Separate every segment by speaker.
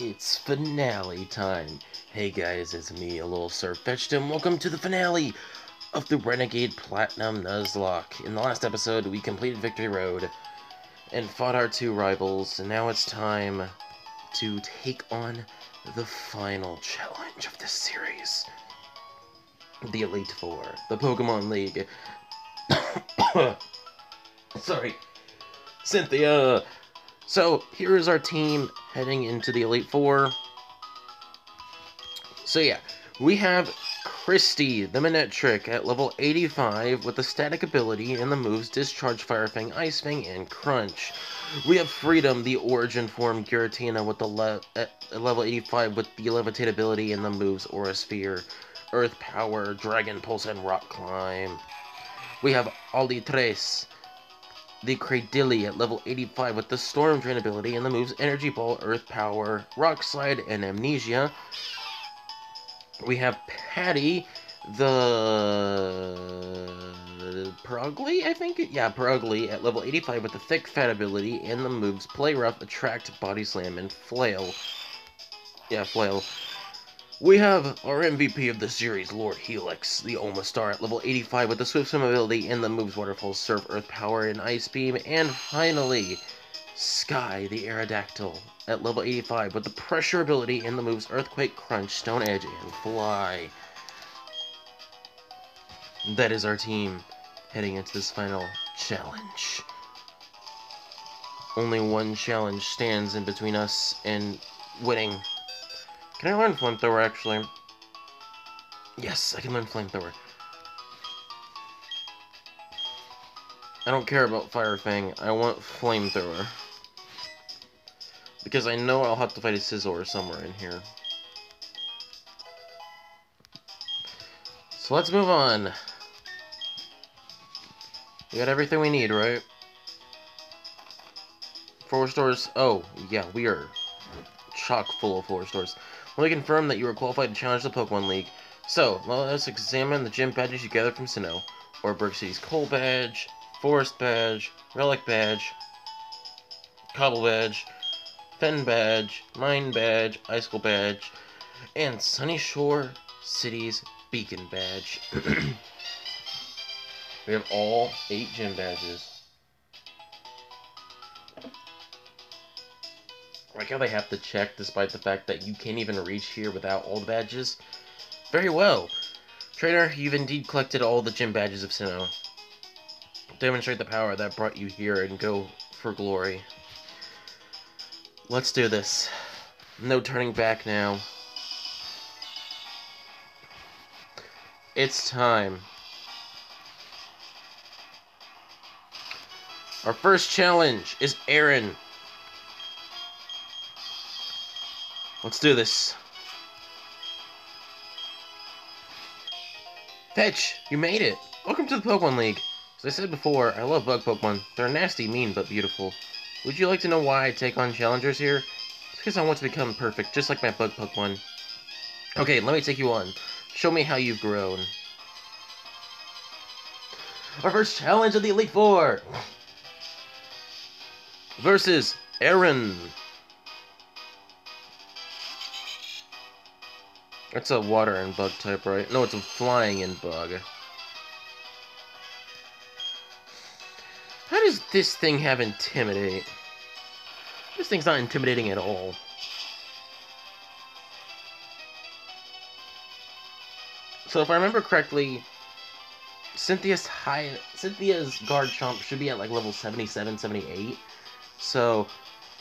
Speaker 1: It's finale time. Hey guys, it's me, a little Sirfetch'd, and welcome to the finale of the Renegade Platinum Nuzlocke. In the last episode, we completed Victory Road and fought our two rivals, and now it's time to take on the final challenge of this series. The Elite Four, the Pokemon League. Sorry. Cynthia! So, here is our team heading into the Elite Four. So yeah, we have Christy, the Manectric, at level 85 with the static ability and the moves Discharge, Fire Fang, Ice Fang, and Crunch. We have Freedom, the Origin form Giratina with the le level 85 with the Levitate ability and the moves Aura Sphere, Earth Power, Dragon Pulse, and Rock Climb. We have Alitres, the Cradily at level 85 with the Storm Drain ability and the moves Energy Ball, Earth Power, Rock Slide, and Amnesia. We have Patty, the Purugly, I think? Yeah, Purugly at level 85 with the Thick Fat ability and the moves Play Rough, Attract, Body Slam, and Flail. Yeah, Flail. We have our MVP of the series, Lord Helix, the Omastar at level 85 with the Swift Swim ability and the moves Waterfall, Surf, Earth Power, and Ice Beam. And finally, Sky, the Aerodactyl at level 85 with the Pressure ability and the moves Earthquake, Crunch, Stone Edge, and Fly. That is our team heading into this final challenge. Only one challenge stands in between us and winning. Can I learn Flamethrower, actually? Yes, I can learn Flamethrower. I don't care about Fire Fang. I want Flamethrower. Because I know I'll have to fight a Scizor somewhere in here. So let's move on. We got everything we need, right? Full Restores. Oh, yeah, we are chock full of Full Restores. Let me confirm that you are qualified to challenge the Pokemon League. So, let us examine the gym badges you gathered from Sinnoh. Oreburgh City's Coal Badge, Forest Badge, Relic Badge, Cobble Badge, Fen Badge, Mine Badge, Icicle Badge, and Sunyshore City's Beacon Badge. we have all eight gym badges. Like how they have to check despite the fact that you can't even reach here without all the badges. Very well. Trainer, you've indeed collected all the gym badges of Sinnoh. Demonstrate the power that brought you here and go for glory. Let's do this. No turning back now. It's time. Our first challenge is Aaron. Let's do this. Fetch, you made it. Welcome to the Pokemon League. As I said before, I love bug Pokemon. They're nasty, mean, but beautiful. Would you like to know why I take on challengers here? It's because I want to become perfect, just like my bug Pokemon. Okay, let me take you on. Show me how you've grown. Our first challenge of the Elite Four! Versus Aaron. It's a water and bug type, right? No, it's a flying and bug. How does this thing have intimidate? This thing's not intimidating at all. So if I remember correctly, Cynthia's high Cynthia's Garchomp should be at like level 77, 78. So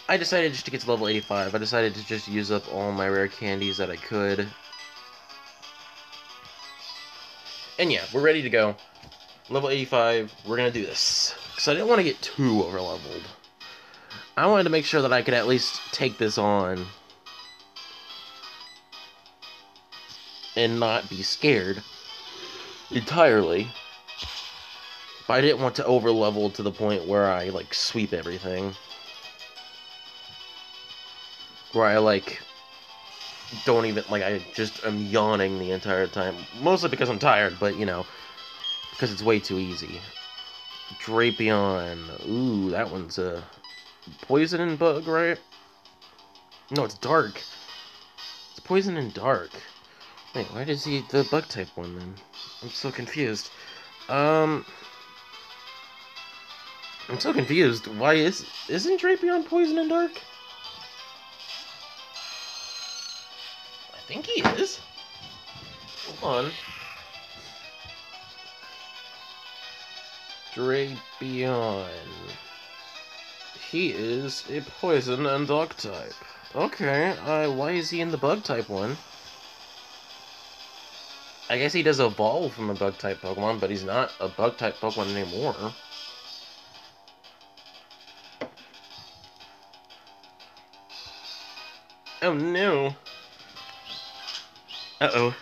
Speaker 1: I decided just to get to level 85. I decided to just use up all my rare candies that I could And yeah, we're ready to go. Level 85, we're gonna do this. Because I didn't want to get too overleveled. I wanted to make sure that I could at least take this on. And not be scared. Entirely. But I didn't want to overlevel to the point where I, like, sweep everything. Where I, like, don't even like I just am yawning the entire time. Mostly because I'm tired, but you know, because it's way too easy. Drapion. Ooh, that one's a poison and bug, right? No, it's dark. It's poison and dark. Wait, why does he the bug type one then? I'm so confused. Um, I'm so confused. Why is isn't Drapion poison and dark? Think he is. Hold on. Drapion. He is a poison and dark type. Okay, uh, why is he in the bug type one? I guess he does evolve from a bug type Pokemon, but he's not a bug type Pokemon anymore. Oh no. Uh oh.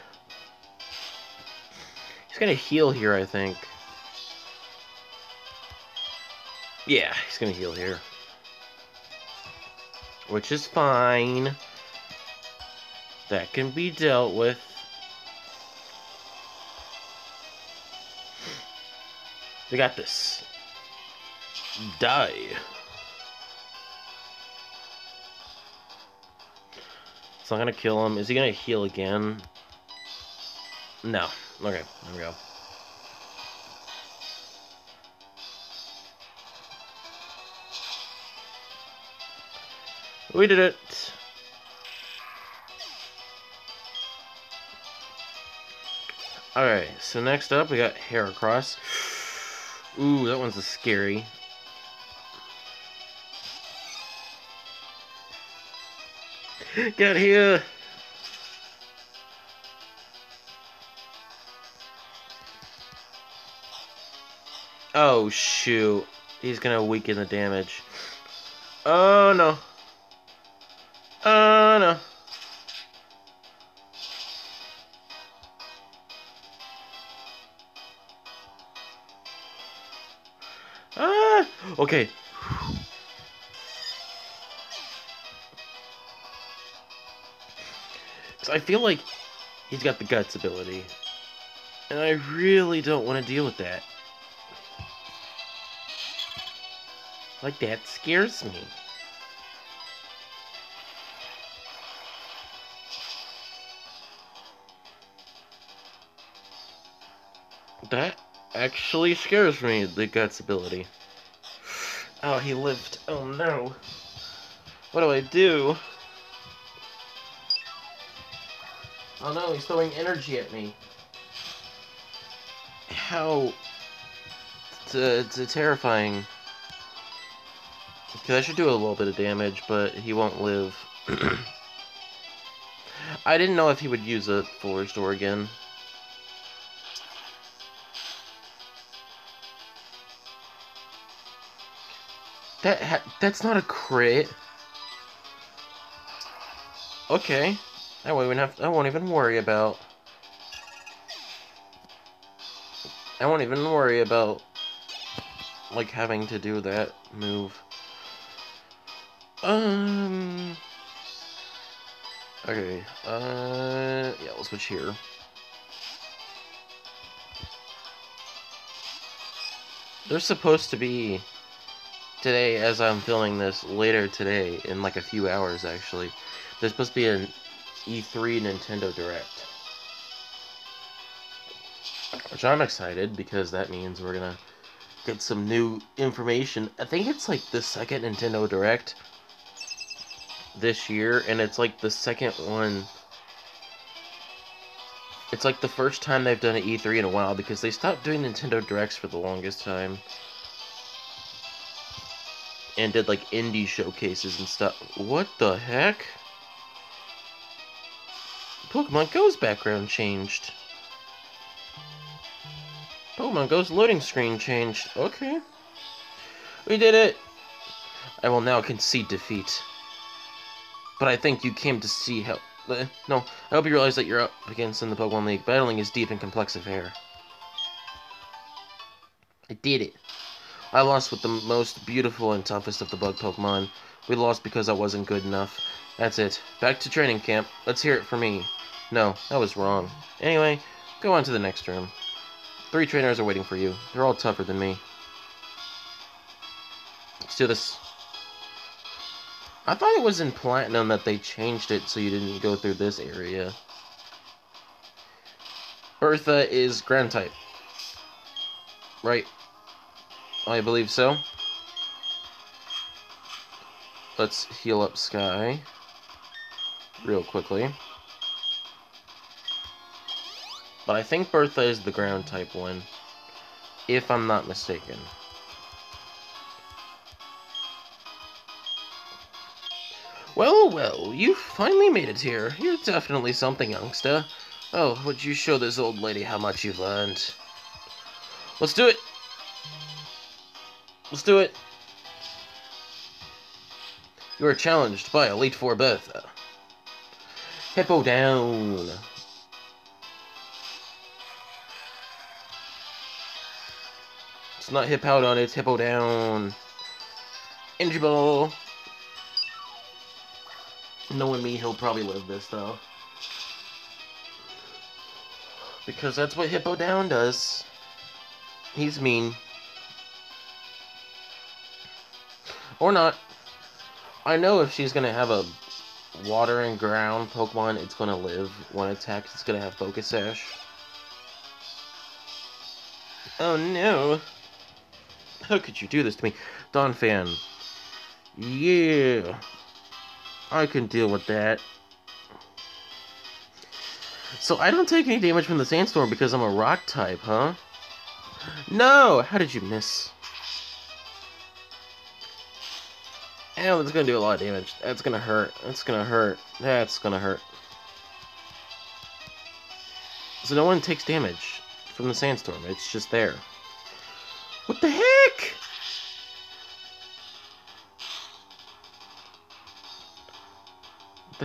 Speaker 1: He's gonna heal here, I think. Yeah, he's gonna heal here. Which is fine. That can be dealt with. We got this. Die. It's not gonna kill him. Is he gonna heal again? No. Okay, there we go. We did it. Alright, so next up we got Heracross. Ooh, that one's a scary. Get here! Oh, shoot. He's gonna weaken the damage. Oh, no. Oh, no. Ah! Okay. So I feel like he's got the guts ability. And I really don't want to deal with that. Like, that scares me. That actually scares me, the guts ability. Oh, he lived. Oh no. What do I do? Oh no, he's throwing energy at me. How... It's, it's terrifying. Because I should do a little bit of damage, but he won't live. I didn't know if he would use a full restore again. That that's not a crit. Okay. That way we have I won't even worry about I won't even worry about like having to do that move. Um Okay, uh yeah, we'll switch here. There's supposed to be today, as I'm filming this, later today, in like a few hours actually, there's supposed to be an E3 Nintendo Direct. Which I'm excited because that means we're gonna get some new information. I think it's like the second Nintendo Direct this year, and it's like the second one. It's like the first time they've done an E3 in a while because they stopped doing Nintendo Directs for the longest time and did like indie showcases and stuff. What the heck? Pokemon Go's background changed. Pokemon Go's loading screen changed. Okay. We did it! I will now concede defeat. But I think you came to see how... Uh, no, I hope you realize that you're up against in the Pokemon League. Battling is deep and complex affair. I did it. I lost with the most beautiful and toughest of the bug Pokemon. We lost because I wasn't good enough. That's it. Back to training camp. Let's hear it for me. No, that was wrong. Anyway, go on to the next room. Three trainers are waiting for you. They're all tougher than me. Let's do this. I thought it was in Platinum that they changed it so you didn't go through this area. Bertha is ground type. Right. I believe so. Let's heal up Sky real quickly. But I think Bertha is the ground type one, if I'm not mistaken. Well, well, you finally made it here. You're definitely something, youngster. Oh, would you show this old lady how much you've learned? Let's do it! Let's do it! You are challenged by Elite Four Bertha. Hippowdon! It's not hip out on it's Hippowdon. Energy ball! Knowing me, he'll probably live this, though. Because that's what Hippowdon does. He's mean. Or not. I know if she's gonna have a water and ground Pokemon, it's gonna live. One attack, it's gonna have Focus Sash. Oh no. How could you do this to me? Donphan. Yeah. I can deal with that. So I don't take any damage from the sandstorm because I'm a rock type, huh? No! How did you miss? Oh, that's gonna do a lot of damage. That's gonna hurt. That's gonna hurt. That's gonna hurt. So no one takes damage from the sandstorm. It's just there. What the heck?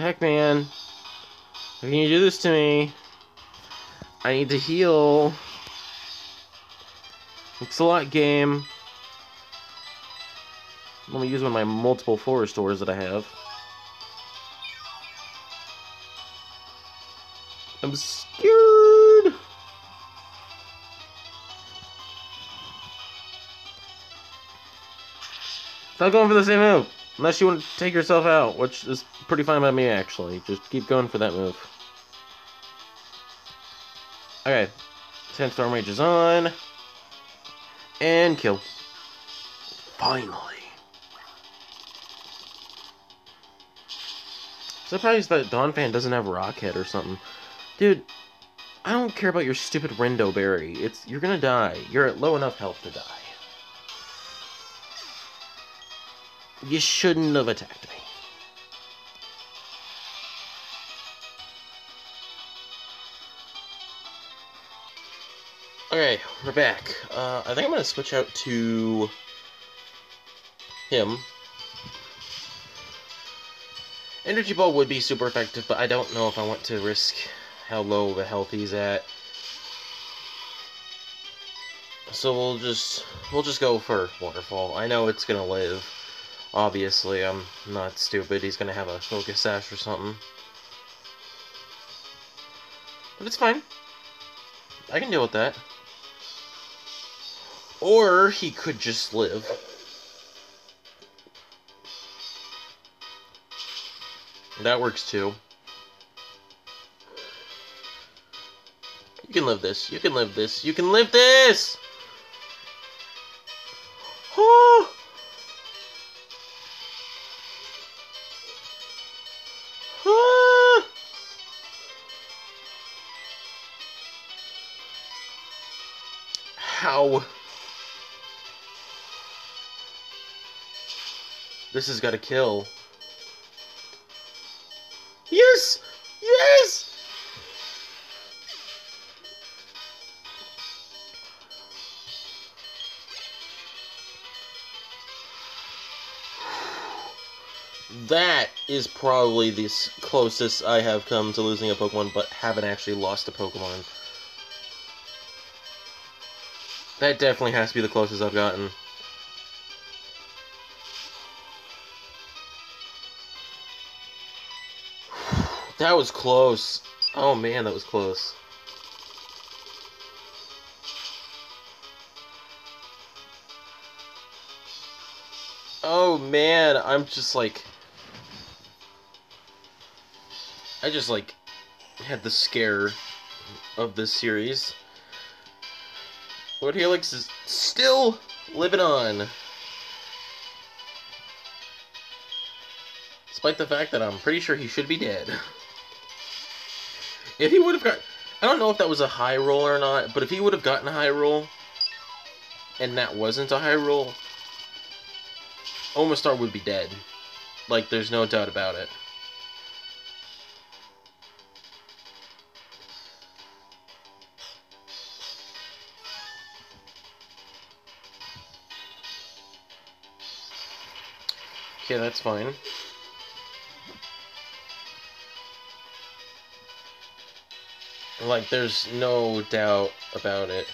Speaker 1: The heck, man? How can you do this to me? I need to heal. It's a lot, game. Let me use one of my multiple Full Restores that I have. I'm scared! Stop going for the same move! Unless you want to take yourself out, which is pretty fine by me, actually. Just keep going for that move. Okay. Sandstorm Rage is on. And kill. Finally. Surprised that Donphan doesn't have Rock Head or something. Dude, I don't care about your stupid Rindo Berry. It's You're gonna die. You're at low enough health to die. You shouldn't have attacked me. Okay, we're back. Uh, I think I'm to switch out to him. Energy Ball would be super effective, but I don't know if I want to risk how low the health he's at. So we'll just we'll just go for Waterfall. I know it's gonna live. Obviously, I'm not stupid. He's gonna have a Focus Sash or something. But it's fine. I can deal with that. Or he could just live. That works too. You can live this. You can live this. You can live this! This has got to kill. Yes! Yes! That is probably the closest I have come to losing a Pokemon, but haven't actually lost a Pokemon. That definitely has to be the closest I've gotten. That was close. Oh man, that was close. Oh man, I'm just like I just like had the scare of this series. Lord Helix is still living on. Despite the fact that I'm pretty sure he should be dead. If he would have got... I don't know if that was a high roll or not, but if he would have gotten a high roll, and that wasn't a high roll, Omastar would be dead. Like, there's no doubt about it. Okay, that's fine. Like, there's no doubt about it.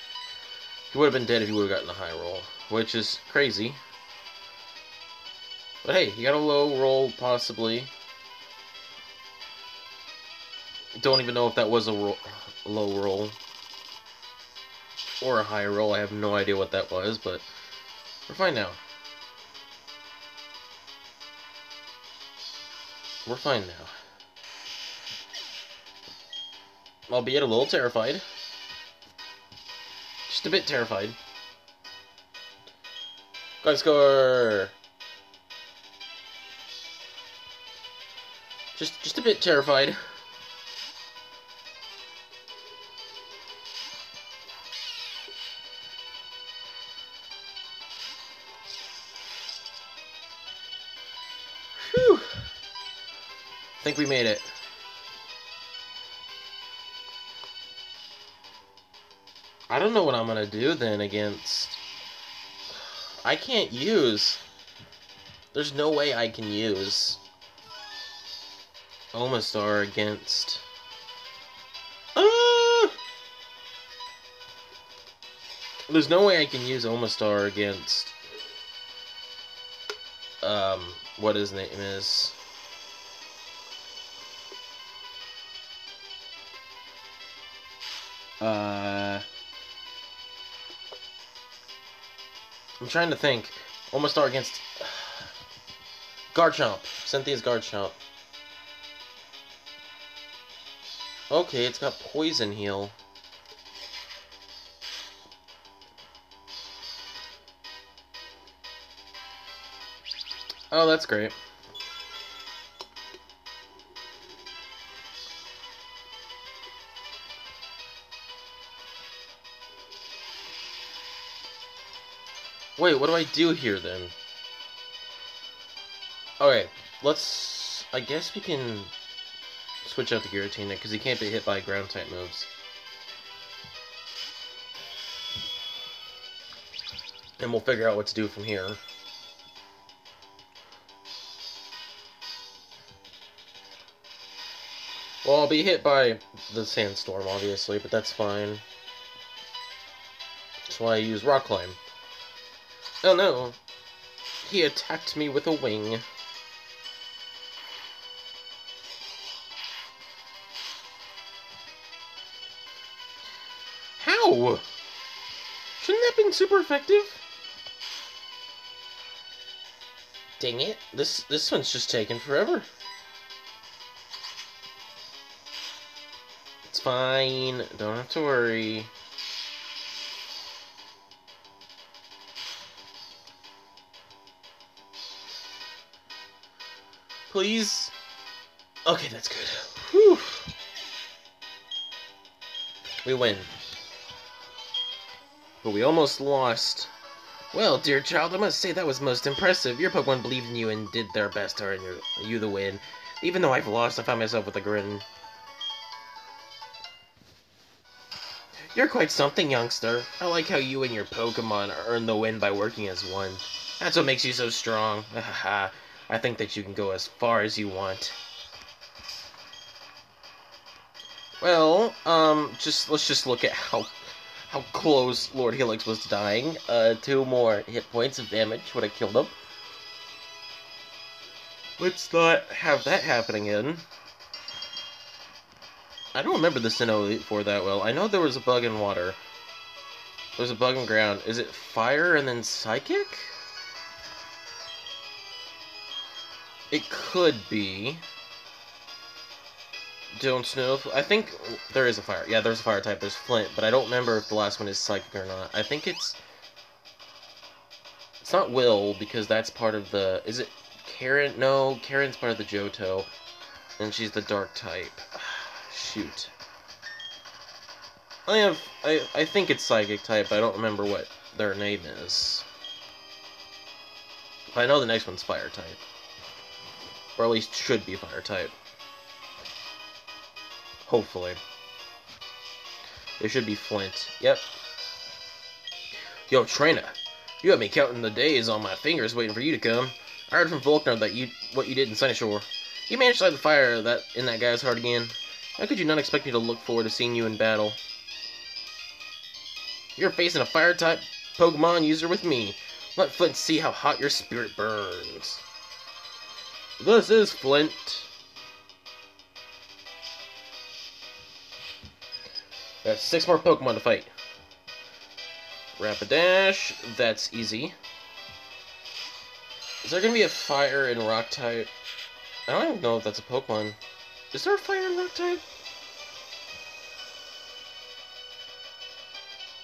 Speaker 1: He would have been dead if he would have gotten a high roll, which is crazy. But hey, he got a low roll, possibly. Don't even know if that was a, low roll. Or a high roll, I have no idea what that was, but we're fine now. We're fine now. Albeit a little terrified. Just a bit terrified. Got score! Just, just a bit terrified. Whew. I think we made it. I don't know what I'm gonna do then against... I can't use... There's no way I can use... Omastar against... Ah! There's no way I can use Omastar against... Um, what his name is. Uh... I'm trying to think. Omastar against... Garchomp. Cynthia's Garchomp. Okay, it's got Poison Heal. Oh, that's great. Wait, what do I do here then? Okay, let's... I guess we can switch out the Giratina because he can't be hit by ground type moves. And we'll figure out what to do from here. Well, I'll be hit by the sandstorm, obviously, but that's fine. That's why I use Rock Climb. Oh no! He attacked me with a wing. How? Shouldn't that have been super effective? Dang it. This this one's just taking forever. It's fine. Don't have to worry. Please? Okay, that's good. Whew. We win. But we almost lost. Well, dear child, I must say that was most impressive. Your Pokemon believed in you and did their best to earn you, you the win. Even though I've lost, I found myself with a grin. You're quite something, youngster. I like how you and your Pokemon earn the win by working as one. That's what makes you so strong. I think that you can go as far as you want. Well, um, just let's just look at how how close Lord Helix was to dying. Uh, two more hit points of damage would have killed him. Let's not have that happening again. I don't remember the Sinnoh Elite Four that well. I know there was a bug in water. There was a bug in ground. Is it fire and then psychic? It could be. Don't know. If, I think there is a fire. Yeah, there's a fire type. There's Flint, but I don't remember if the last one is psychic or not. I think it's. It's not Will because that's part of the. Is it Karen? No, Karen's part of the Johto, and she's the dark type. Shoot. I have. I I think it's psychic type. I don't remember what their name is. But I know the next one's fire type, or at least should be fire type. Hopefully. There should be Flint. Yep. Yo, Trainer, you have me counting the days on my fingers waiting for you to come. I heard from Volkner that you what you did in Sunyshore. You managed to light the fire that in that guy's heart again. How could you not expect me to look forward to seeing you in battle? You're facing a fire type Pokemon user with me. Let Flint see how hot your spirit burns. This is Flint. That's six more Pokemon to fight. Rapidash, that's easy. Is there gonna be a fire and rock type? I don't even know if that's a Pokemon. Is there a fire and rock type?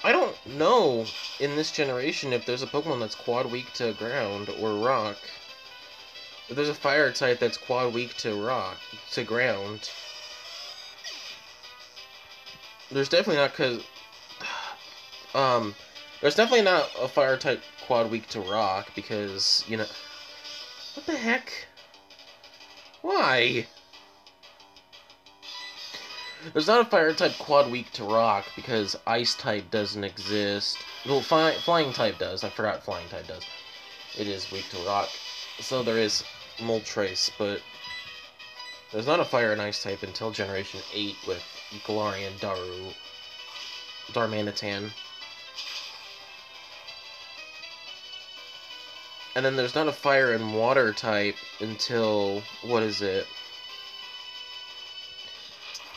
Speaker 1: I don't know in this generation if there's a Pokemon that's quad weak to ground or rock. There's a fire type that's quad weak to rock, to ground. There's definitely not because, um, there's definitely not a fire type quad weak to rock because you know, what the heck? Why? There's not a fire type quad weak to rock because ice type doesn't exist. Well, fly, flying type does. I forgot flying type does. It is weak to rock. So there is Moltres, but there's not a fire and ice type until Generation 8 with Galarian Daru. Darmanitan. And then there's not a fire and water type until, what is it?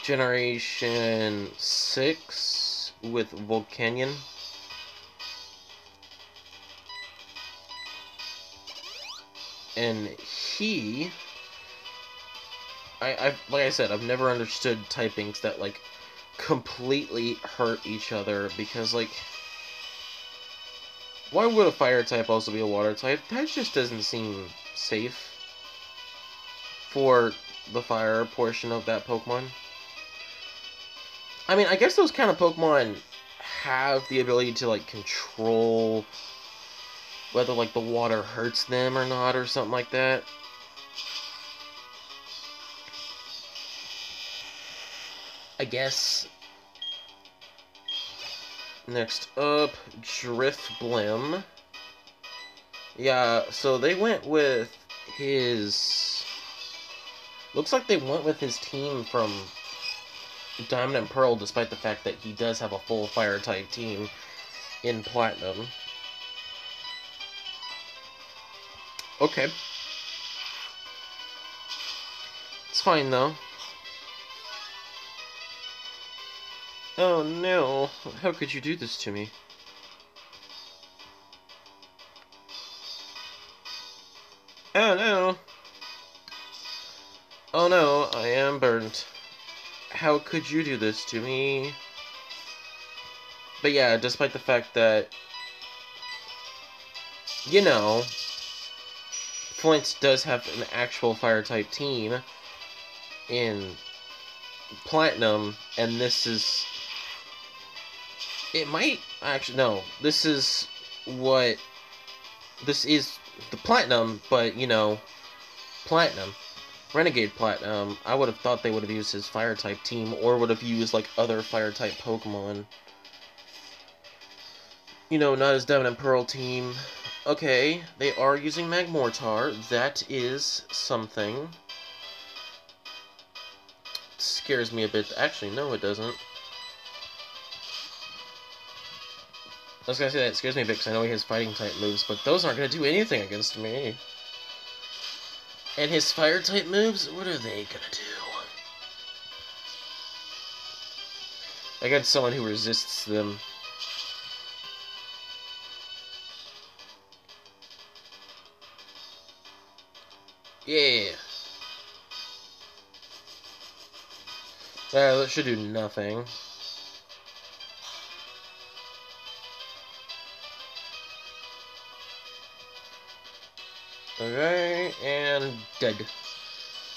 Speaker 1: Generation 6 with Volcanion. And he... I, I've, like I said, I've never understood typings that, like, completely hurt each other, because, like... Why would a fire type also be a water type? That just doesn't seem safe for the fire portion of that Pokemon. I mean, I guess those kind of Pokemon have the ability to, like, control whether, like, the water hurts them or not or something like that. I guess. Next up, Drifblim. Yeah, so they went with his... Looks like they went with his team from Diamond and Pearl, despite the fact that he does have a full fire type team in Platinum. Okay. It's fine though. Oh no, how could you do this to me? Oh no. Oh no, I am burnt how could you do this to me? But yeah, despite the fact that, you know, Flint does have an actual fire type team in Platinum, and this is. It might actually. No, this is what. This is the Platinum, but, you know, Platinum. Renegade Platinum, I would have thought they would have used his fire type team or would have used like other fire type Pokemon. You know, not his Diamond and Pearl team. Okay, they are using Magmortar. That is something. Scares me a bit. Actually, no, it doesn't. I was gonna say that scares me a bit because I know he has fighting type moves, but those aren't gonna do anything against me. And his fire type moves, what are they gonna do? I got someone who resists them. Yeah. That should do nothing. Okay, and dead.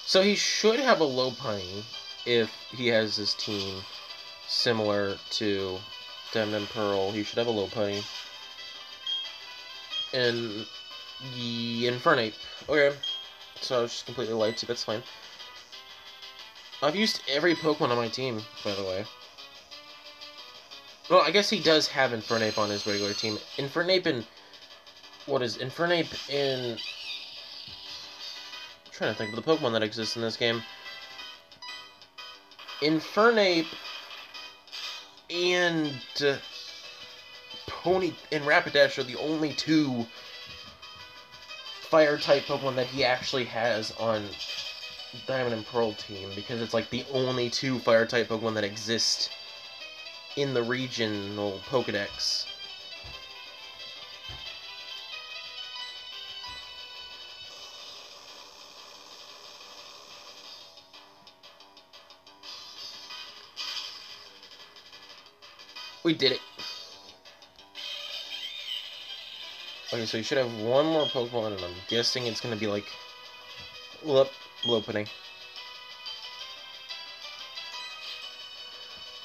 Speaker 1: So he should have a low Lopunny if he has his team similar to Diamond and Pearl. He should have a low Lopunny. And the Infernape. Okay. So I was just completely lied to, that's fine. I've used every Pokemon on my team, by the way. Well, I guess he does have Infernape on his regular team. Infernape and... What is Infernape in... I'm trying to think of the Pokemon that exists in this game. Infernape and uh, Pony and Rapidash are the only two fire type Pokemon that he actually has on Diamond and Pearl team because it's like the only two fire type Pokemon that exist in the regional Pokedex. We did it. Okay, so you should have one more Pokemon, and I'm guessing it's gonna be like... Look, opening.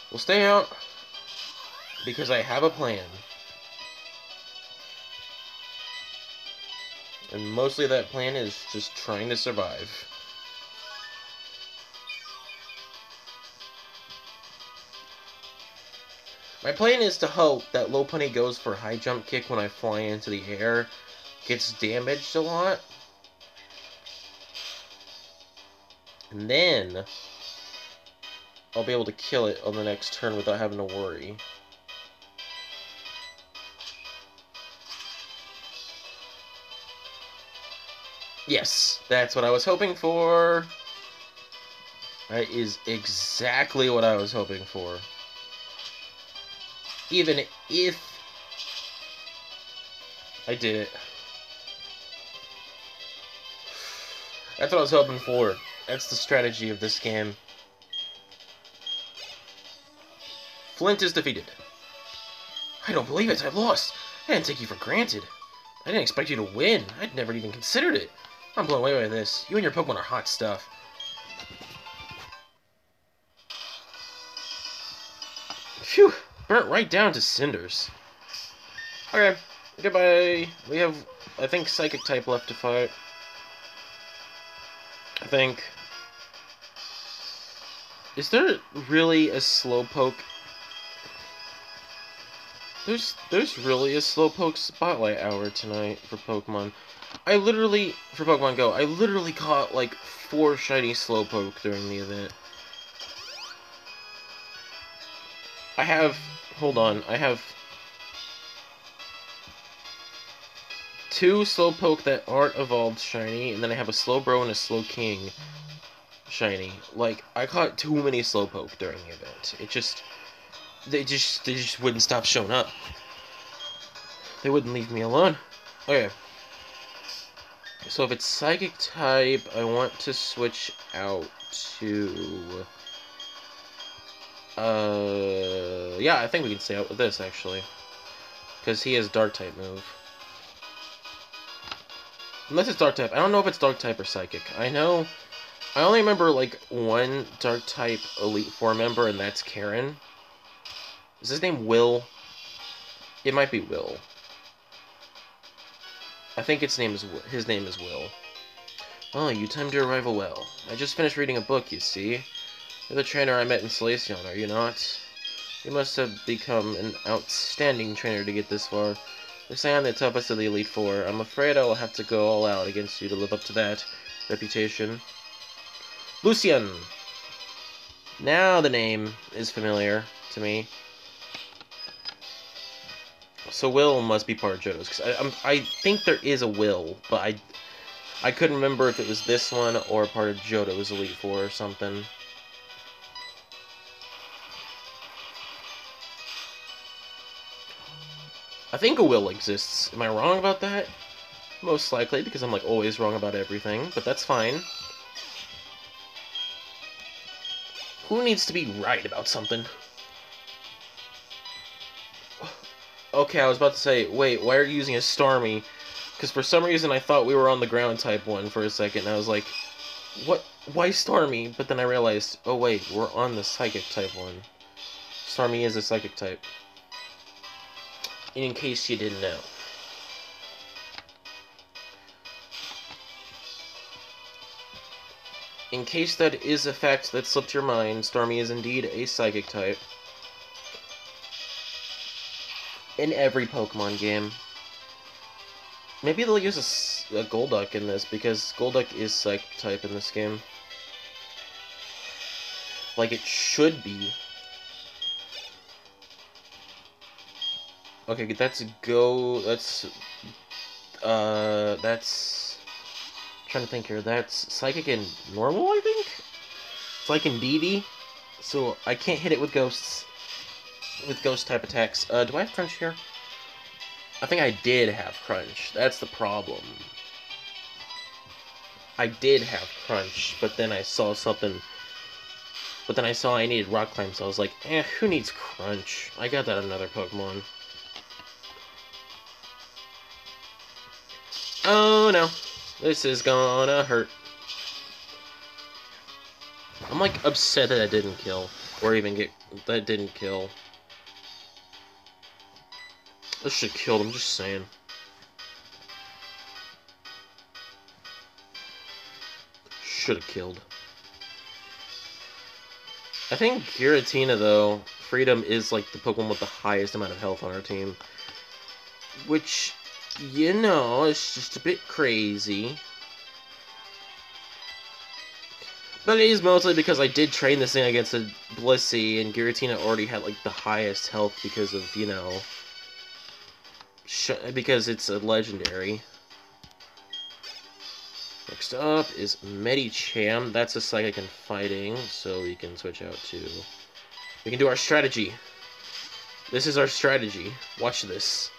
Speaker 1: We'll stay out, because I have a plan. And mostly that plan is just trying to survive. My plan is to hope that Lopunny goes for high jump kick when I fly into the air, gets damaged a lot, and then I'll be able to kill it on the next turn without having to worry. Yes, that's what I was hoping for. That is exactly what I was hoping for even if I did it. That's what I was hoping for. That's the strategy of this game. Flint is defeated. I don't believe it. I've lost. I didn't take you for granted. I didn't expect you to win. I'd never even considered it. I'm blown away by this. You and your Pokemon are hot stuff. Burnt right down to cinders. Okay, goodbye. We have, I think, Psychic type left to fight. I think. Is there really a Slowpoke? There's there's really a Slowpoke Spotlight Hour tonight for Pokemon. I literally, for Pokemon Go, I literally caught like four shiny Slowpoke during the event. I have hold on. I have two Slowpoke that aren't evolved shiny, and then I have a Slowbro and a Slowking shiny. Like, I caught too many Slowpoke during the event. It just... They just, they just wouldn't stop showing up. They wouldn't leave me alone. Okay. So if it's Psychic type, I want to switch out to... Uh, yeah, I think we can stay out with this, actually. Because he has Dark-type move. Unless it's Dark-type. I don't know if it's Dark-type or Psychic. I know... I only remember, like, one Dark-type Elite Four member, and that's Karen. Is his name Will? It might be Will. I think its name is his name is Will. Oh, you timed your arrival well. I just finished reading a book, you see. You're the trainer I met in Solaceon, are you not? You must have become an outstanding trainer to get this far. They say I'm the toughest of the Elite Four. I'm afraid I will have to go all out against you to live up to that reputation. Lucian! Now the name is familiar to me. So Will must be part of Johto's, because I, I think there is a Will, but I I couldn't remember if it was this one or part of Johto's Elite Four or something. I think a will exists. Am I wrong about that? Most likely, because I'm like always wrong about everything, but that's fine. Who needs to be right about something? Okay, I was about to say, wait, why are you using a Starmie? Because for some reason I thought we were on the ground type one for a second, and I was like, what? Why Starmie? But then I realized, oh wait, we're on the psychic type one. Starmie is a psychic type. In case you didn't know. In case that is a fact that slipped your mind, Starmie is indeed a psychic type. In every Pokemon game. Maybe they'll use a, a Golduck in this, because Golduck is psychic type in this game. Like it should be. Okay, that's go. That's uh, that's trying to think here. That's psychic and normal, I think. Like in DD, so I can't hit it with ghosts. With ghost type attacks. Uh, do I have crunch here? I think I did have crunch. That's the problem. I did have crunch, but then I saw something. But then I saw I needed rock climb, so I was like, eh, who needs crunch? I got that another Pokemon. Oh no. This is gonna hurt. I'm like upset that I didn't kill. Or even get that didn't kill. This should have killed him, just saying. Should have killed. I think Giratina, though, Freedom is like the Pokemon with the highest amount of health on our team. Which you know, it's just a bit crazy. But it is mostly because I did train this thing against a Blissey, and Giratina already had, like, the highest health because of, you know... because it's a legendary. Next up is Medicham. That's a Psychic and Fighting, so we can switch out to... We can do our strategy. This is our strategy. Watch this.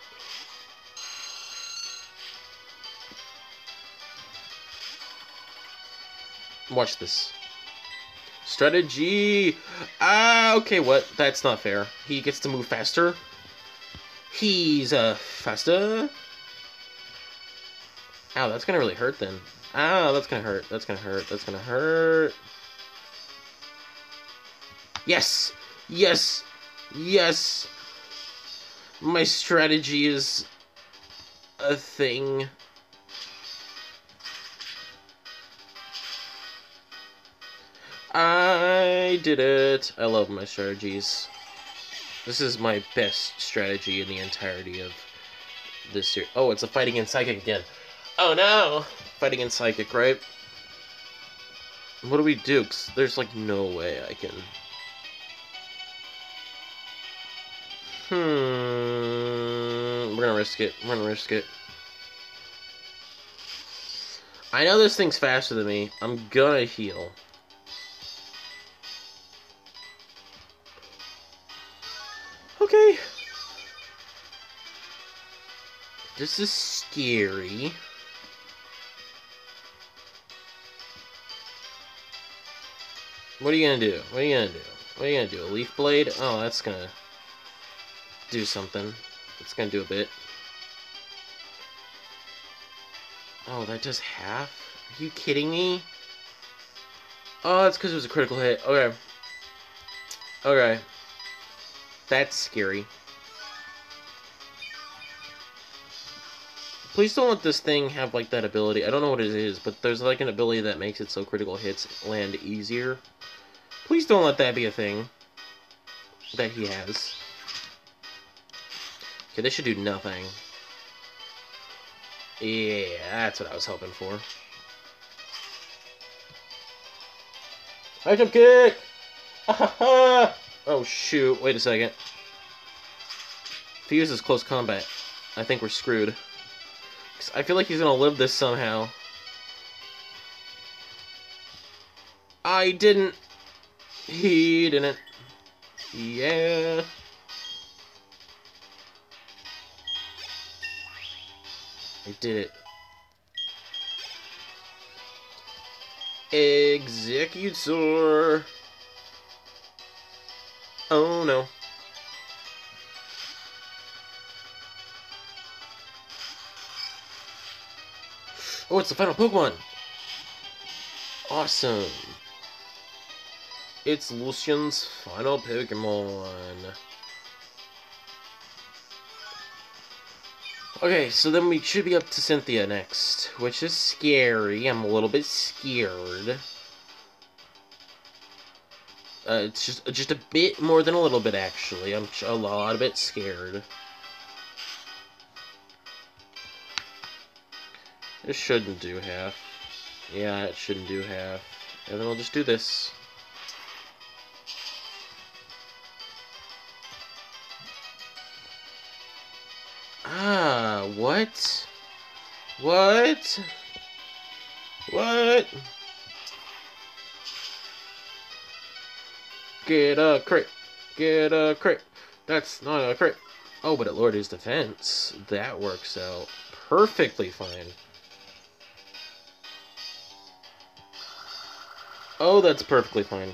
Speaker 1: Watch this. Strategy! Ah, okay, what? That's not fair. He gets to move faster. He's, uh, faster. Ow, that's gonna really hurt then. Ah, that's gonna hurt. That's gonna hurt. That's gonna hurt. Yes! Yes! Yes! My strategy is a thing. I did it. I love my strategies. This is my best strategy in the entirety of this series. Oh, it's a fighting in psychic again. Oh no! Fighting in psychic, right? What do we do? There's like no way I can... Hmm... We're gonna risk it. We're gonna risk it. I know this thing's faster than me. I'm gonna heal. This is scary. What are you gonna do? What are you gonna do? What are you gonna do? A leaf blade? Oh, that's gonna do something. It's gonna do a bit. Oh, that does half? Are you kidding me? Oh, that's because it was a critical hit. Okay. Okay. That's scary. Please don't let this thing have, like, that ability. I don't know what it is, but there's, like, an ability that makes it so critical hits land easier. Please don't let that be a thing that he has. Okay, this should do nothing. Yeah, that's what I was hoping for. High jump kick! Oh, shoot. Wait a second. If he uses close combat, I think we're screwed. I feel like he's gonna live this somehow. I didn't. He didn't. Yeah. I did it. Executor. Oh no. Oh, it's the final Pokemon! Awesome! It's Lucian's final Pokemon. Okay, so then we should be up to Cynthia next, which is scary. I'm a little bit scared. Uh, it's just just a bit more than a little bit, actually. I'm a lot a bit scared. It shouldn't do half. Yeah, it shouldn't do half. And then we'll just do this. Ah, what? What? What? Get a crit. Get a crit. That's not a crit. Oh, but it lowered his defense. That works out perfectly fine. Oh, that's perfectly fine.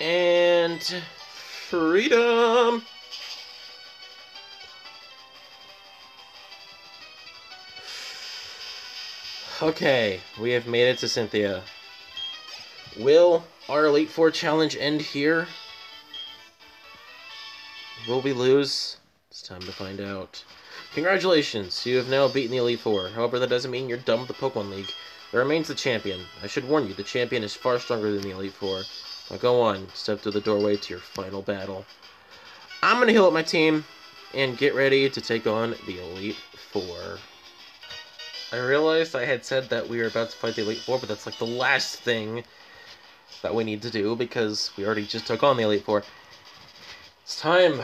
Speaker 1: And freedom! Okay, we have made it to Cynthia. Will our Elite Four challenge end here? Will we lose? It's time to find out. Congratulations, you have now beaten the Elite Four. However, that doesn't mean you're done with the Pokemon League. There remains the champion. I should warn you, the champion is far stronger than the Elite Four. Now go on, step through the doorway to your final battle. I'm gonna heal up my team and get ready to take on the Elite Four. I realized I had said that we were about to fight the Elite Four, but that's like the last thing that we need to do because we already just took on the Elite Four. It's time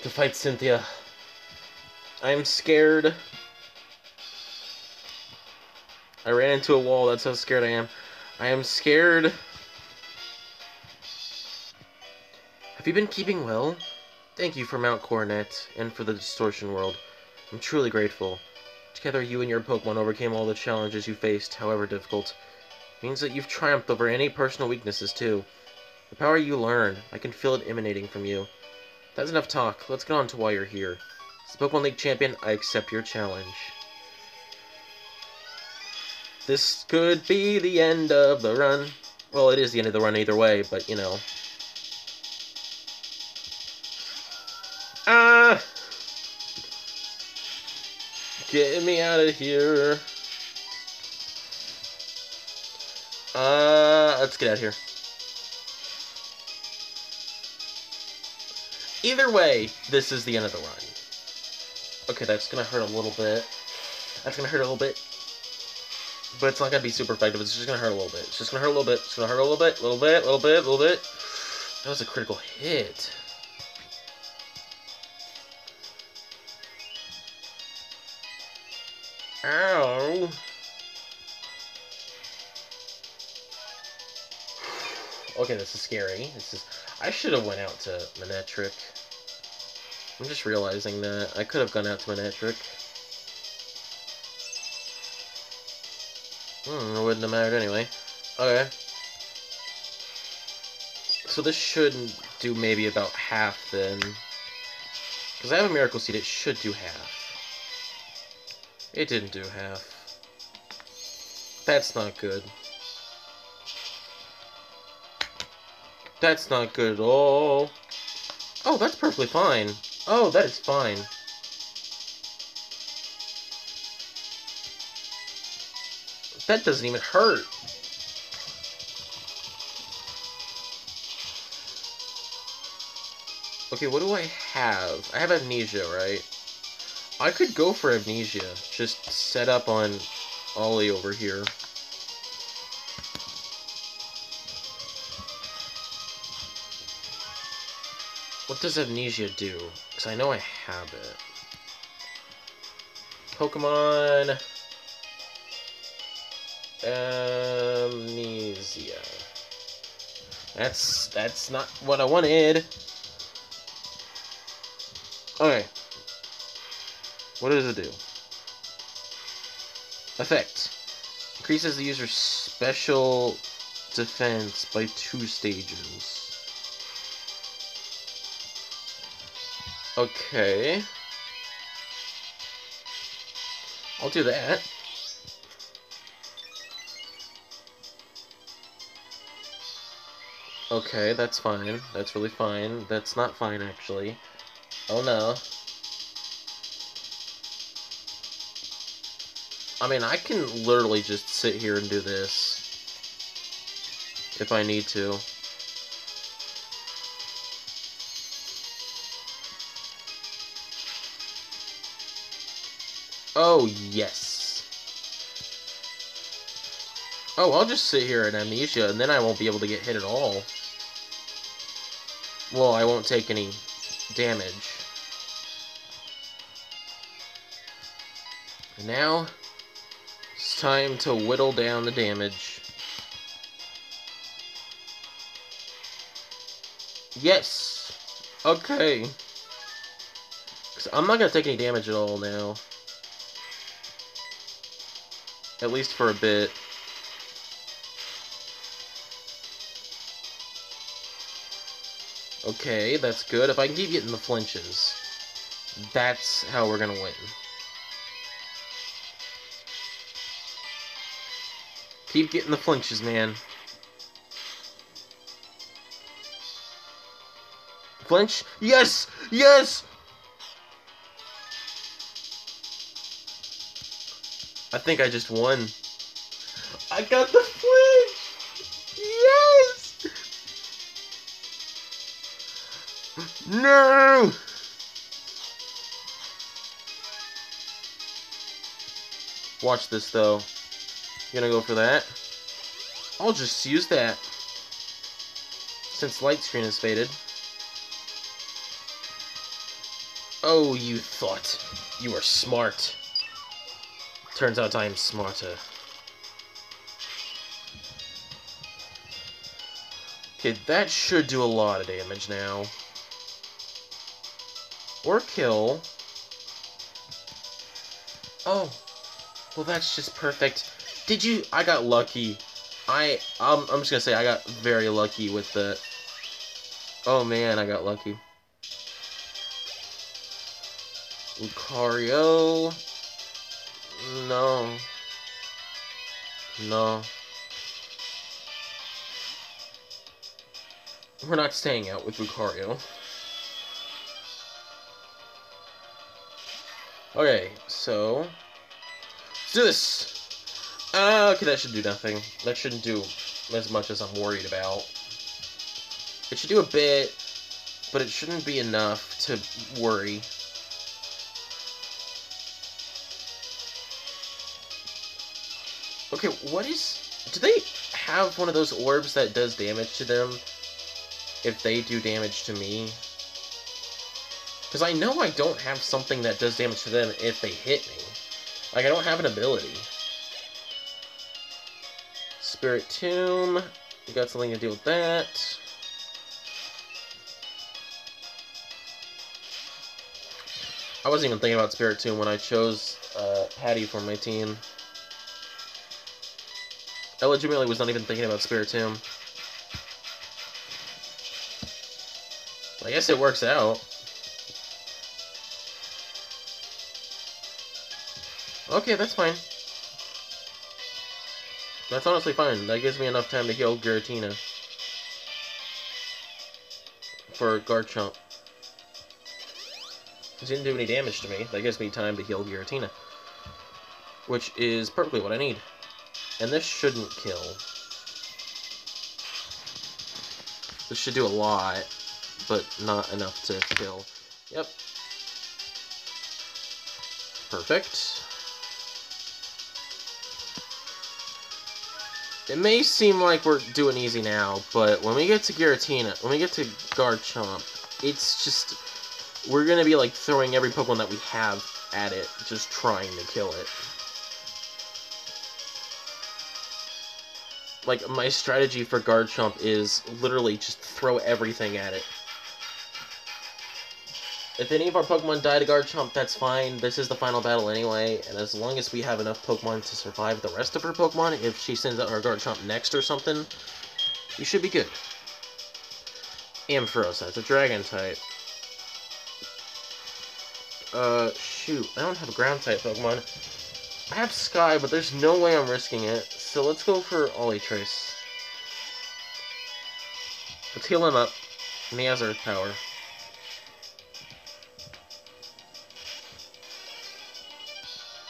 Speaker 1: to fight Cynthia. I'm scared. I ran into a wall, that's how scared I am. I am scared. Have you been keeping well? Thank you for Mount Coronet and for the Distortion World. I'm truly grateful. Together, you and your Pokemon overcame all the challenges you faced, however difficult. It means that you've triumphed over any personal weaknesses, too. The power you learn, I can feel it emanating from you. That's enough talk. Let's get on to why you're here. Pokemon League champion, I accept your challenge. This could be the end of the run. Well, it is the end of the run either way, but, you know. Ah! Get me out of here. Uh, let's get out of here. Either way, this is the end of the run. Okay, that's gonna hurt a little bit. That's gonna hurt a little bit. But it's not gonna be super effective, it's just gonna hurt a little bit. It's just gonna hurt a little bit. It's gonna hurt a little bit, little bit, little bit, little bit. That was a critical hit. Ow. Okay, this is scary. This is. I should have went out to Manectric. I'm just realizing that I could have gone out to an Manectric. Hmm, it wouldn't have mattered anyway. Okay. So this should do maybe about half then. Because I have a Miracle Seed, it should do half. It didn't do half. That's not good. That's not good at all. Oh, that's perfectly fine. Oh, that is fine. That doesn't even hurt. Okay, what do I have? I have amnesia, right? I could go for amnesia. Just set up on Ollie over here. Does amnesia do? Because I know I have it. Pokemon... Amnesia. That's, that's not what I wanted. Okay. What does it do? Effect. Increases the user's special defense by two stages. Okay. I'll do that. Okay, that's fine. That's really fine. That's not fine, actually. Oh no. I mean, I can literally just sit here and do this. If I need to. Oh, yes. Oh, I'll just sit here in Amnesia, and then I won't be able to get hit at all. Well, I won't take any damage. And now, it's time to whittle down the damage. Yes! Okay. Cause I'm not gonna take any damage at all now. At least for a bit. Okay, that's good. If I can keep getting the flinches, that's how we're gonna win. Keep getting the flinches, man. Flinch? Yes! Yes! I think I just won. I got the flinch! Yes! No! Watch this though. Gonna go for that? I'll just use that. Since light screen is faded. Oh, you thought you were smart. Turns out I am smarter. Okay, that should do a lot of damage now. Or kill. Oh. Well, that's just perfect. Did you... I got lucky. I... I'm, I'm just gonna say I got very lucky with the... Oh, man, I got lucky. Lucario... No. No. We're not staying out with Lucario. Okay, so... Let's do this! Uh, okay, that should do nothing. That shouldn't do as much as I'm worried about. It should do a bit, but it shouldn't be enough to worry. Okay, what is... Do they have one of those orbs that does damage to them if they do damage to me? Because I know I don't have something that does damage to them if they hit me. Like, I don't have an ability. Spiritomb. You got something to do with that. I wasn't even thinking about Spiritomb when I chose uh, Patty for my team. I legitimately was not even thinking about Spiritomb. I guess it works out. Okay, that's fine. That's honestly fine. That gives me enough time to heal Giratina. For Garchomp. He didn't do any damage to me. That gives me time to heal Giratina. Which is perfectly what I need. And this shouldn't kill. This should do a lot, but not enough to kill. Yep. Perfect. It may seem like we're doing easy now, but when we get to Giratina, when we get to Garchomp, it's just... We're gonna be, like, throwing every Pokemon that we have at it, just trying to kill it. Like, my strategy for Garchomp is literally just throw everything at it. If any of our Pokemon die to Garchomp, that's fine. This is the final battle anyway, and as long as we have enough Pokemon to survive the rest of her Pokemon, if she sends out our Garchomp next or something, we should be good. Ampharos, that's a Dragon type. Uh, shoot, I don't have a Ground type Pokemon. I have Sky, but there's no way I'm risking it, so let's go for Ollie Trace. Let's heal him up, and he has Earth Power.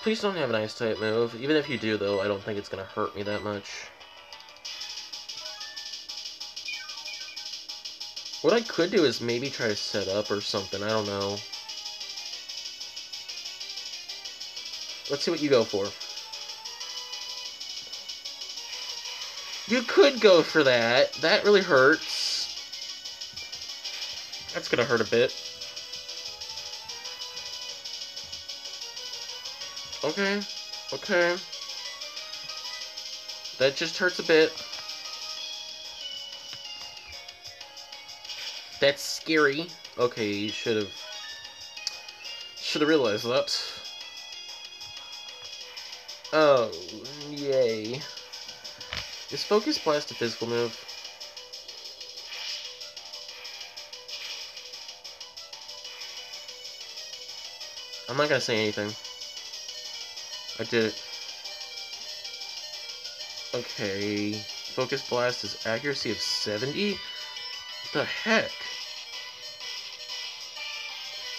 Speaker 1: Please don't have an ice type move. Even if you do, though, I don't think it's going to hurt me that much. What I could do is maybe try to set up or something. I don't know. Let's see what you go for. You could go for that. That really hurts. That's to hurt a bit. Okay. Okay. That just hurts a bit. That's scary. Okay, you should have... Should have realized that. Oh, yay. Is Focus Blast a physical move? I'm not gonna say anything. I did it. Okay. Focus Blast is accuracy of 70? What the heck?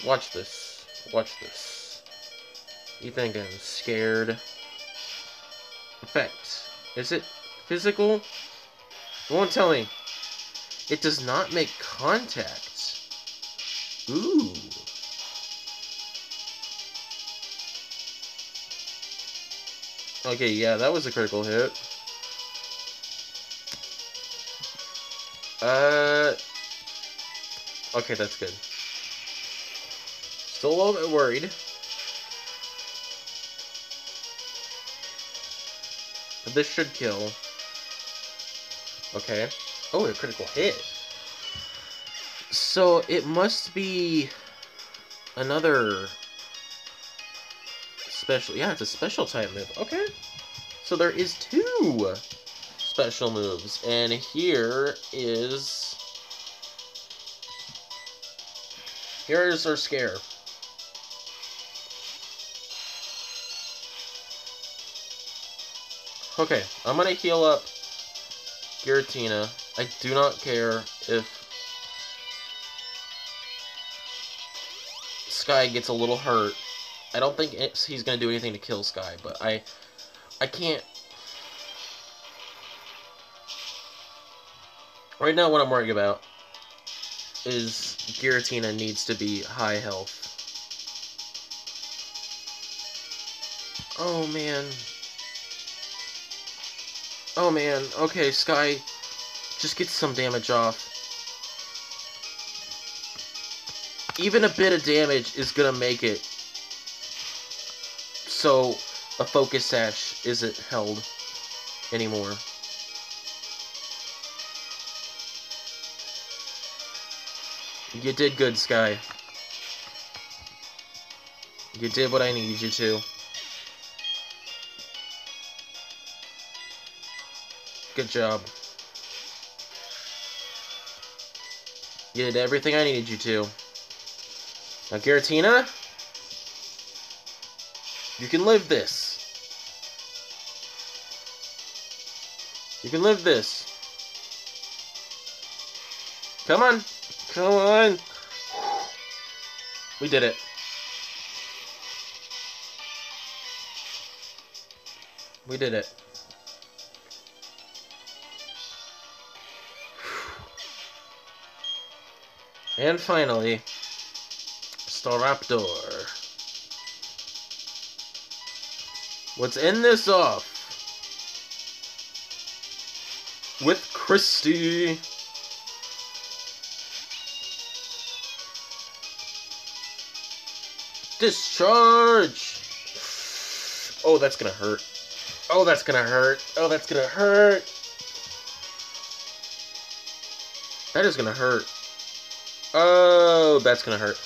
Speaker 1: Watch this. Watch this. You think I'm scared? Effect. Is it physical? Won't tell me. It does not make contact. Ooh. Okay, yeah, that was a critical hit. Uh... Okay, that's good. Still a little bit worried. But this should kill. Okay. Oh, a critical hit. So, it must be another special. Yeah, it's a special type move. Okay. So there is two special moves. And here is... Here's our scare. Okay, I'm gonna heal up Giratina. I do not care if Sky gets a little hurt. I don't think he's going to do anything to kill Sky, but I I can't... Right now what I'm worried about is Giratina needs to be high health. Oh man. Oh man, okay, Sky, just get some damage off. Even a bit of damage is gonna make it so a focus sash isn't held anymore. You did good, Sky. You did what I needed you to. Good job. You did everything I needed you to. Now, Giratina, you can live this. You can live this. Come on. Come on. We did it. We did it. And finally, Staraptor. Let's end this off with Christy. Discharge! Oh, that's gonna hurt. Oh, that's gonna hurt. Oh, that's gonna hurt. That is gonna hurt. Oh, that's gonna hurt.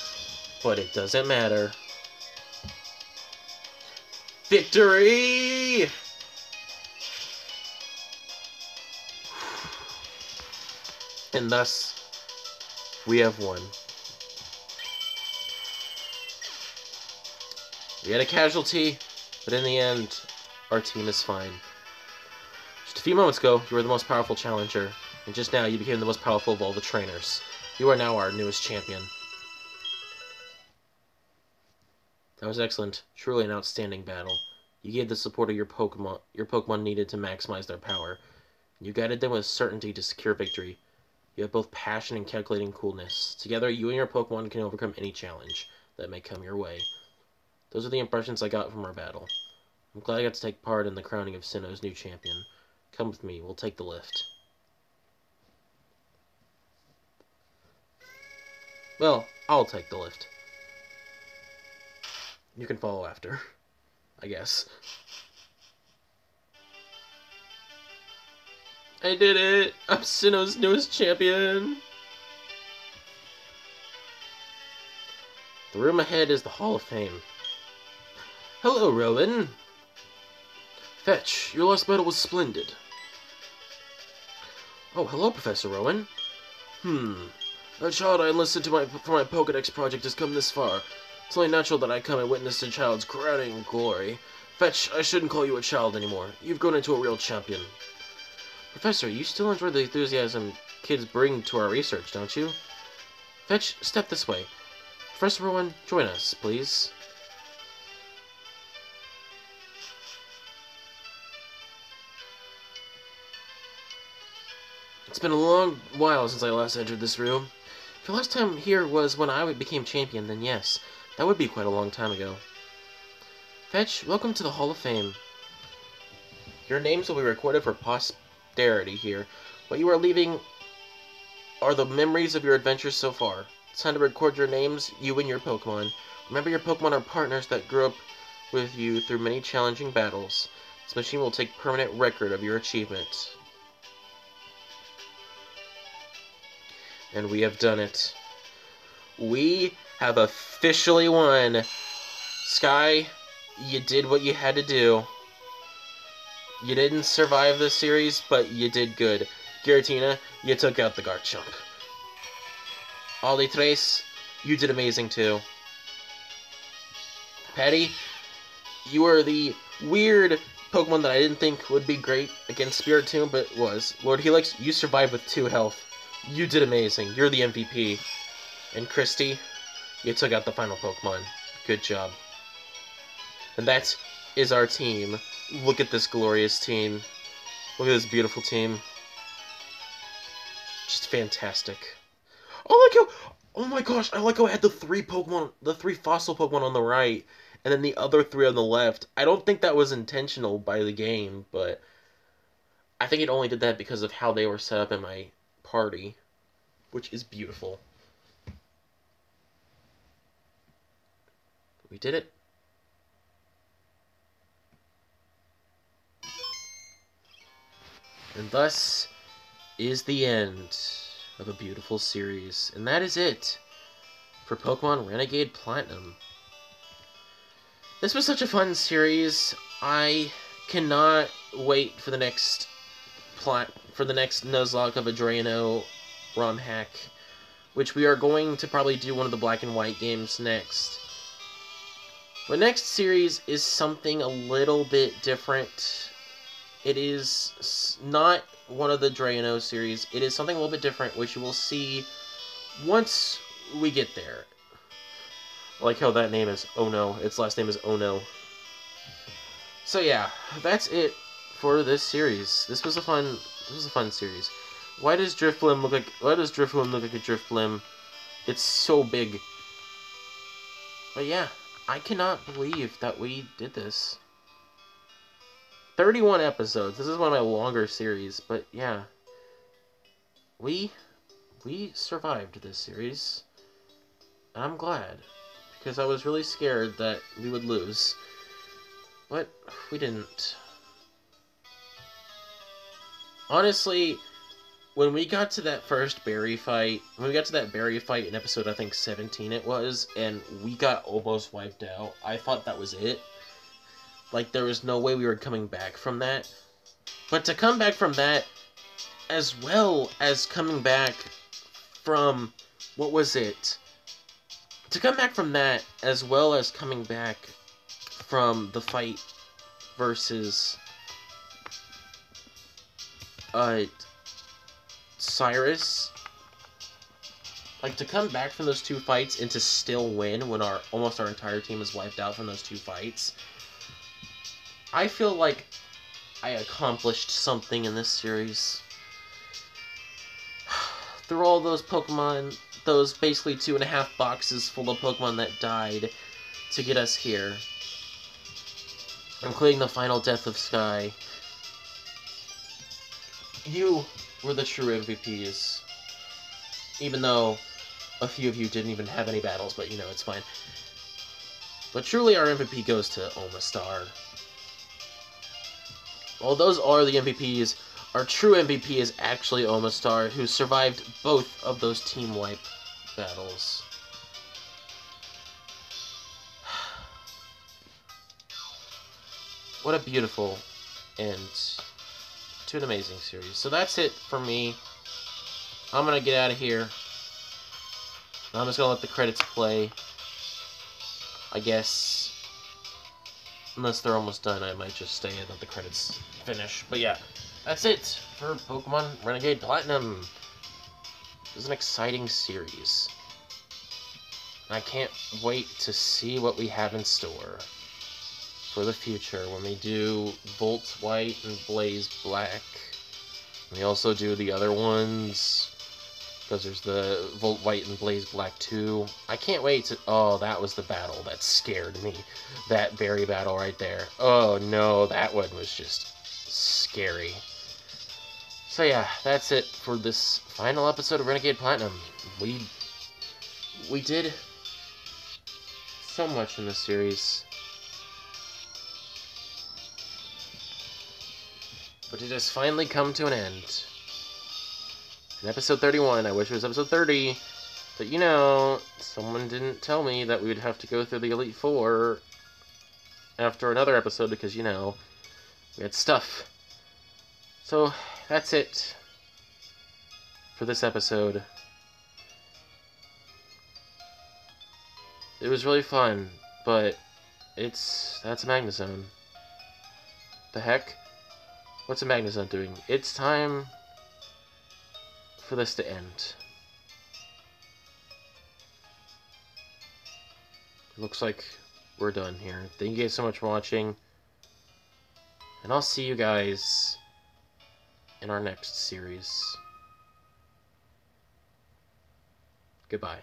Speaker 1: But it doesn't matter. Victory! And thus, we have won. We had a casualty, but in the end, our team is fine. Just a few moments ago, you were the most powerful challenger, and just now you became the most powerful of all the trainers. You are now our newest champion. That was excellent. Truly an outstanding battle. You gave the support of your Pokemon your Pokemon needed to maximize their power. You guided them with certainty to secure victory. You have both passion and calculating coolness. Together, you and your Pokemon can overcome any challenge that may come your way. Those are the impressions I got from our battle. I'm glad I got to take part in the crowning of Sinnoh's new champion. Come with me, we'll take the lift. Well, I'll take the lift. You can follow after, I guess. I did it! I'm Sinnoh's newest champion! The room ahead is the Hall of Fame. Hello, Rowan. Fetch, your last battle was splendid. Oh, hello, Professor Rowan. Hmm. A child I enlisted to my for my Pokedex project has come this far. It's only natural that I come and witness a child's crowning glory. Fetch, I shouldn't call you a child anymore. You've grown into a real champion. Professor, you still enjoy the enthusiasm kids bring to our research, don't you? Fetch, step this way. Professor Rowan, join us, please. It's been a long while since I last entered this room. If your last time here was when I became champion, then yes, that would be quite a long time ago. Fetch, welcome to the Hall of Fame. Your names will be recorded for posterity here. What you are leaving are the memories of your adventures so far. It's time to record your names, you and your Pokemon. Remember your Pokemon are partners that grew up with you through many challenging battles. This machine will take permanent record of your achievement. And we have done it. We have officially won. Sky, you did what you had to do. You didn't survive the series, but you did good. Giratina, you took out the Garchomp. Ollie Trace, you did amazing too. Patty, you were the weird Pokemon that I didn't think would be great against Spiritomb, but was. Lord Helix, you survived with 2 health. You did amazing. You're the MVP. And Christy, you took out the final Pokemon. Good job. And that is our team. Look at this glorious team. Look at this beautiful team. Just fantastic. Oh, like how... Oh my gosh, I like how I had the three Pokemon, the three fossil Pokemon on the right, and then the other three on the left. I don't think that was intentional by the game, but I think it only did that because of how they were set up in my party, which is beautiful. We did it. And thus is the end of a beautiful series. And that is it for Pokemon Renegade Platinum. This was such a fun series. I cannot wait for the next plot for the next Nuzlocke of a Drayano ROM hack, which we are going to probably do one of the black and white games next. The next series is something a little bit different. It is not one of the Drayano series. It is something a little bit different, which you will see once we get there. Like how that name is Oh No. Its last name is Oh No. So yeah, that's it for this series. This was a fun this was a fun series. Why does Drifblim look like why does Drifblim look like a Drifblim? It's so big. But yeah, I cannot believe that we did this. 31 episodes. This is one of my longer series, but yeah. We we survived this series. And I'm glad because I was really scared that we would lose. But we didn't honestly, when we got to that first Barry fight, when we got to that Barry fight in episode I think 17 it was, and we got almost wiped out, I thought that was it. Like there was no way we were coming back from that. But to come back from that as well as coming back from what was it? To come back from that as well as coming back from the fight versus uh Cyrus? Like to come back from those two fights and to still win when our almost our entire team is wiped out from those two fights I feel like I accomplished something in this series. Through all those Pokemon those basically two and a half boxes full of Pokemon that died to get us here including the final death of Sky you were the true MVPs. Even though a few of you didn't even have any battles, but you know, it's fine. But truly, our MVP goes to Omastar. Well, those are the MVPs, our true MVP is actually Omastar, who survived both of those team wipe battles. What a beautiful end to an amazing series. So that's it for me. I'm gonna get out of here. I'm just gonna let the credits play. I guess. Unless they're almost done, I might just stay and let the credits finish. But yeah, that's it for Pokemon Renegade Platinum. This is an exciting series. I can't wait to see what we have in store for the future when we do Volt White and Blaze Black. We also do the other ones because there's the Volt White and Blaze Black 2. I can't wait to... Oh, that was the battle that scared me. That Barry battle right there. Oh, no, that one was just scary. So yeah, that's it for this final episode of Renegade Platinum. We... We did so much in this series. But it has finally come to an end. In episode 31, I wish it was episode 30, but you know, someone didn't tell me that we would have to go through the Elite Four after another episode because, you know, we had stuff. So, that's it for this episode. It was really fun, but it's that's a Magnezone. The heck? What's a Magnezone doing? It's time for this to end. Looks like we're done here. Thank you guys so much for watching. And I'll see you guys in our next series. Goodbye.